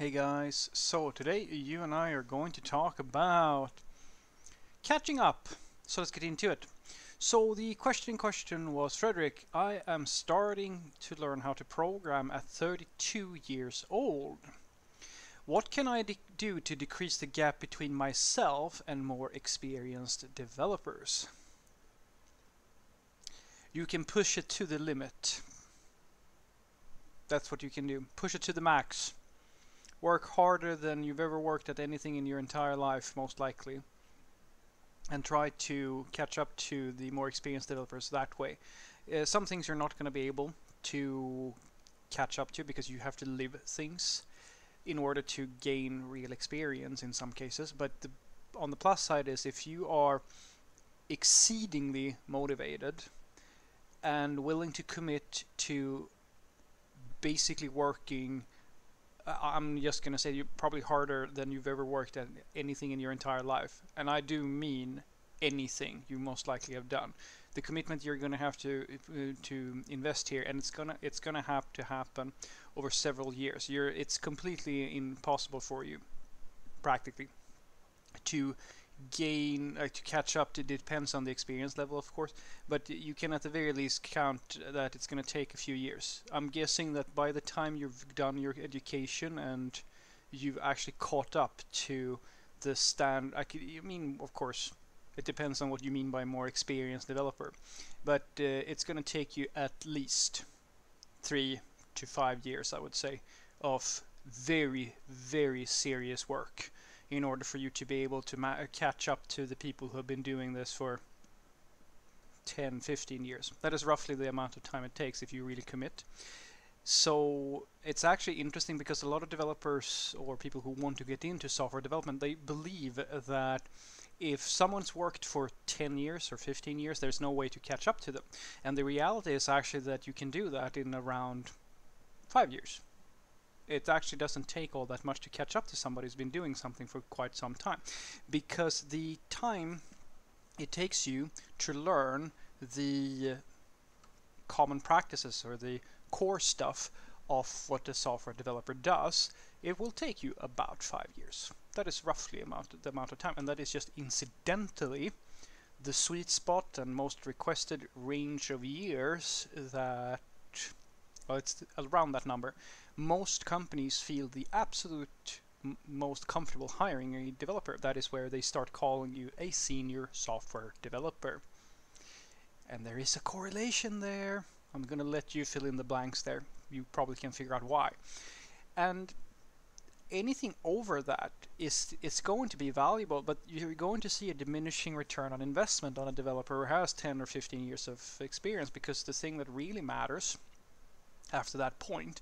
Hey guys, so today you and I are going to talk about catching up. So let's get into it. So the question in question was, Fredrik, I am starting to learn how to program at 32 years old. What can I do to decrease the gap between myself and more experienced developers? You can push it to the limit. That's what you can do. Push it to the max work harder than you've ever worked at anything in your entire life, most likely, and try to catch up to the more experienced developers that way. Uh, some things you're not going to be able to catch up to because you have to live things in order to gain real experience in some cases. But the, on the plus side is if you are exceedingly motivated and willing to commit to basically working I'm just gonna say you're probably harder than you've ever worked at anything in your entire life, and I do mean anything you most likely have done. The commitment you're gonna have to uh, to invest here, and it's gonna it's gonna have to happen over several years. You're it's completely impossible for you, practically, to gain to catch up it depends on the experience level of course but you can at the very least count that it's going to take a few years. I'm guessing that by the time you've done your education and you've actually caught up to the stand i could, I mean of course it depends on what you mean by more experienced developer but uh, it's going to take you at least 3 to 5 years i would say of very very serious work in order for you to be able to catch up to the people who have been doing this for 10, 15 years. That is roughly the amount of time it takes if you really commit. So it's actually interesting because a lot of developers or people who want to get into software development, they believe that if someone's worked for 10 years or 15 years, there's no way to catch up to them. And the reality is actually that you can do that in around 5 years it actually doesn't take all that much to catch up to somebody who's been doing something for quite some time because the time it takes you to learn the uh, common practices or the core stuff of what a software developer does, it will take you about five years. That is roughly amount, the amount of time, and that is just incidentally the sweet spot and most requested range of years that well, it's around that number most companies feel the absolute most comfortable hiring a developer. That is where they start calling you a senior software developer. And there is a correlation there. I'm going to let you fill in the blanks there. You probably can figure out why. And anything over that is it's going to be valuable, but you're going to see a diminishing return on investment on a developer who has 10 or 15 years of experience because the thing that really matters after that point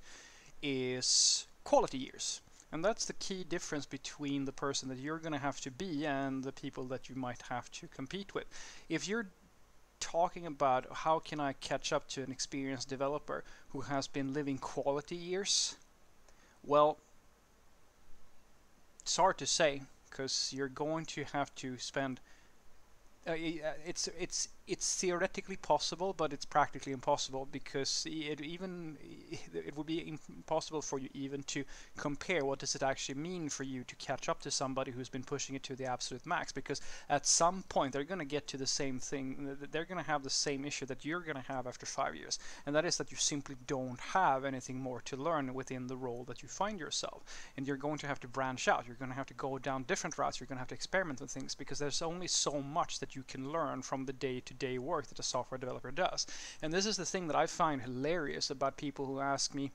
is quality years. And that's the key difference between the person that you're going to have to be and the people that you might have to compete with. If you're talking about how can I catch up to an experienced developer who has been living quality years, well, it's hard to say because you're going to have to spend uh, uh, it's it's it's theoretically possible, but it's practically impossible because it even it would be impossible for you even to compare what does it actually mean for you to catch up to somebody who's been pushing it to the absolute max. Because at some point they're going to get to the same thing. They're going to have the same issue that you're going to have after five years, and that is that you simply don't have anything more to learn within the role that you find yourself, and you're going to have to branch out. You're going to have to go down different routes. You're going to have to experiment with things because there's only so much that you can learn from the day-to-day work that a software developer does. And this is the thing that I find hilarious about people who ask me,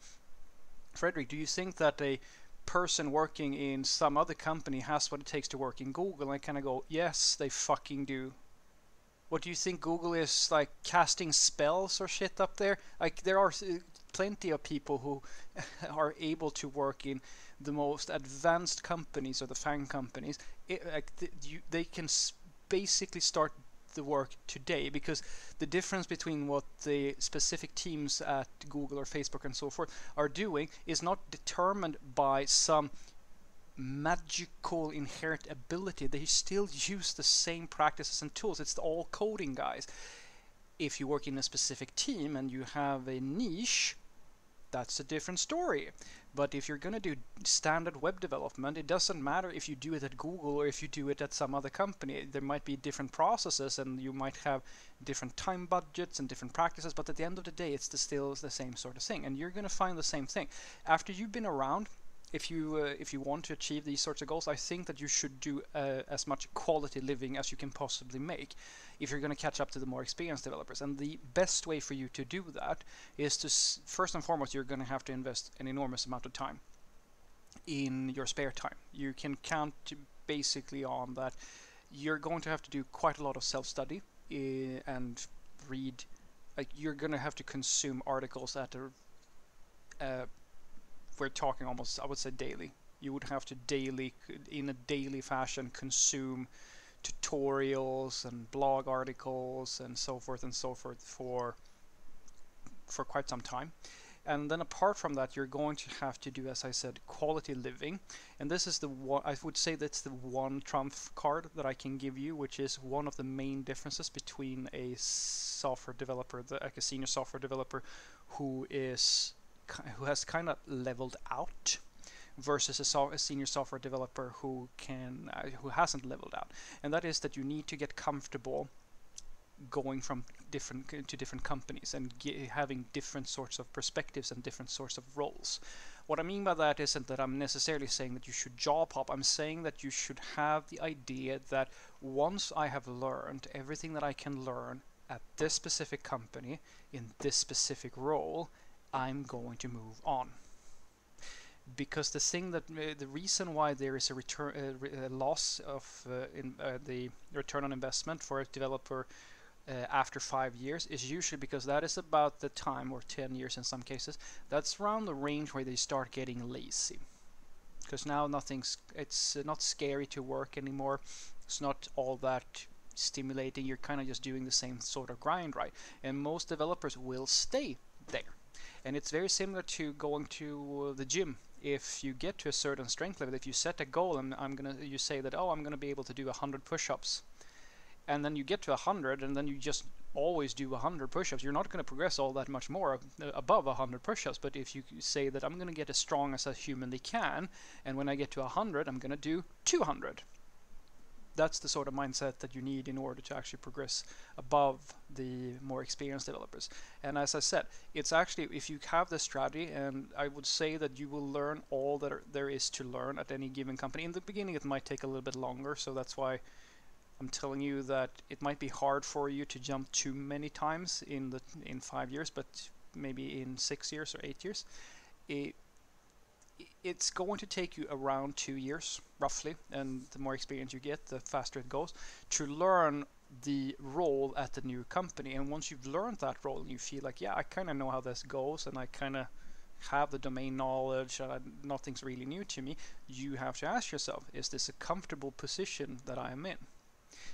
Fredrik, do you think that a person working in some other company has what it takes to work in Google? And I kind of go, yes, they fucking do. What do you think Google is like casting spells or shit up there? Like there are uh, plenty of people who are able to work in the most advanced companies or the FANG companies. It, like you, they can basically start the work today because the difference between what the specific teams at Google or Facebook and so forth are doing is not determined by some magical inherent ability. They still use the same practices and tools. It's all coding guys. If you work in a specific team and you have a niche, that's a different story. But if you're going to do standard web development, it doesn't matter if you do it at Google or if you do it at some other company. There might be different processes and you might have different time budgets and different practices, but at the end of the day, it's still the same sort of thing. And you're going to find the same thing. After you've been around if you uh, if you want to achieve these sorts of goals, I think that you should do uh, as much quality living as you can possibly make if you're going to catch up to the more experienced developers. And the best way for you to do that is to first and foremost you're going to have to invest an enormous amount of time in your spare time. You can count basically on that you're going to have to do quite a lot of self-study uh, and read like you're going to have to consume articles at a uh, we're talking almost, I would say, daily. You would have to daily, in a daily fashion, consume tutorials and blog articles and so forth and so forth for for quite some time. And then apart from that, you're going to have to do, as I said, quality living. And this is the one, I would say that's the one trump card that I can give you, which is one of the main differences between a software developer, the, like a senior software developer who is who has kind of leveled out versus a, so a, senior software developer who can uh, who hasn't leveled out. And that is that you need to get comfortable going from different to different companies and having different sorts of perspectives and different sorts of roles. What I mean by that isn't that I'm necessarily saying that you should job hop I'm saying that you should have the idea that once I have learned everything that I can learn at this specific company in this specific role I'm going to move on. Because the thing that uh, the reason why there is a return uh, a loss of uh, in, uh, the return on investment for a developer uh, after five years is usually because that is about the time or 10 years in some cases that's around the range where they start getting lazy. Because now nothing's it's not scary to work anymore. It's not all that stimulating. You're kind of just doing the same sort of grind right? And most developers will stay there and it's very similar to going to the gym. If you get to a certain strength level, if you set a goal and I'm gonna, you say that, oh, I'm gonna be able to do 100 push-ups, and then you get to 100, and then you just always do 100 push-ups, you're not going to progress all that much more uh, above 100 push-ups. But if you say that I'm going to get as strong as I humanly can, and when I get to 100, I'm going to do 200, that's the sort of mindset that you need in order to actually progress above the more experienced developers. And as I said, it's actually if you have the strategy, and I would say that you will learn all that there is to learn at any given company. In the beginning, it might take a little bit longer, so that's why I'm telling you that it might be hard for you to jump too many times in the in five years, but maybe in six years or eight years. It, it's going to take you around two years roughly and the more experience you get the faster it goes to learn the role at the new company. And once you've learned that role and you feel like yeah I kind of know how this goes and I kind of have the domain knowledge and nothing's really new to me. You have to ask yourself is this a comfortable position that I am in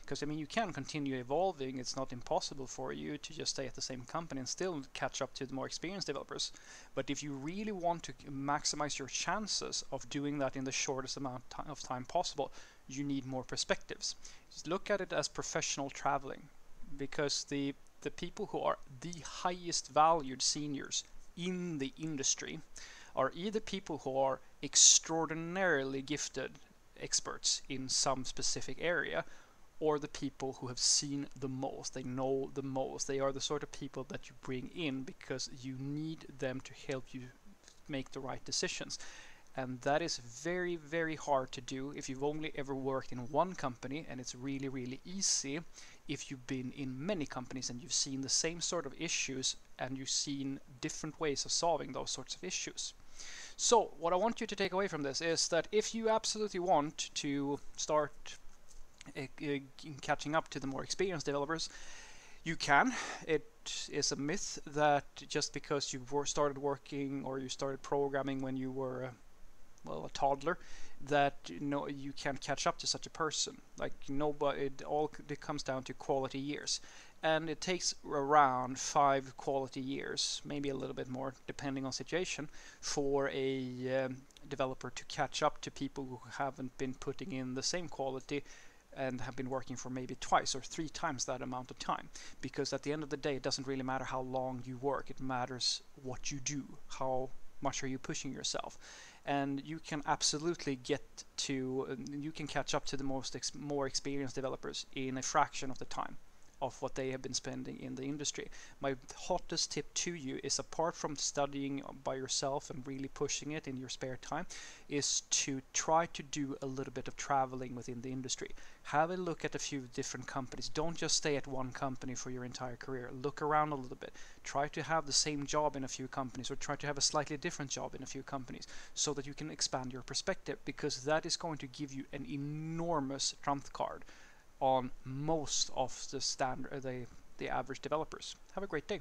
because I mean you can continue evolving. It's not impossible for you to just stay at the same company and still catch up to the more experienced developers. But if you really want to maximize your chances of doing that in the shortest amount of time possible you need more perspectives. Just look at it as professional traveling because the the people who are the highest valued seniors in the industry are either people who are extraordinarily gifted experts in some specific area or the people who have seen the most, they know the most. They are the sort of people that you bring in because you need them to help you make the right decisions. And that is very, very hard to do if you've only ever worked in one company, and it's really, really easy if you've been in many companies and you've seen the same sort of issues and you've seen different ways of solving those sorts of issues. So, what I want you to take away from this is that if you absolutely want to start catching up to the more experienced developers. You can. It is a myth that just because you started working or you started programming when you were, uh, well, a toddler, that you know you can't catch up to such a person. Like nobody, it all it comes down to quality years, and it takes around five quality years, maybe a little bit more, depending on situation, for a um, developer to catch up to people who haven't been putting in the same quality and have been working for maybe twice or three times that amount of time. Because at the end of the day it doesn't really matter how long you work. It matters what you do. How much are you pushing yourself? And you can absolutely get to you can catch up to the most ex more experienced developers in a fraction of the time of what they have been spending in the industry. My hottest tip to you is apart from studying by yourself and really pushing it in your spare time is to try to do a little bit of traveling within the industry. Have a look at a few different companies. Don't just stay at one company for your entire career. Look around a little bit. Try to have the same job in a few companies or try to have a slightly different job in a few companies so that you can expand your perspective because that is going to give you an enormous trump card on most of the standard uh, the the average developers. Have a great day.